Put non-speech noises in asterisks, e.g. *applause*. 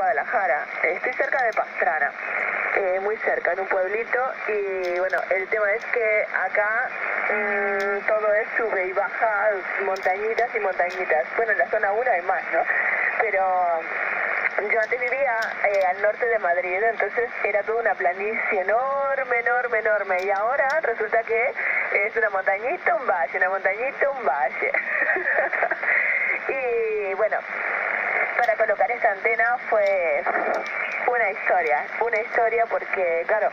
Guadalajara. Estoy cerca de Pastrana, eh, muy cerca, en un pueblito. Y bueno, el tema es que acá mm, todo es sube y baja, montañitas y montañitas. Bueno, en la zona 1 hay más, ¿no? Pero yo antes vivía eh, al norte de Madrid, entonces era toda una planicie enorme, enorme, enorme. Y ahora resulta que es una montañita, un valle, una montañita, un valle. *laughs* y bueno, para colocar esta antena fue una historia, una historia porque, claro,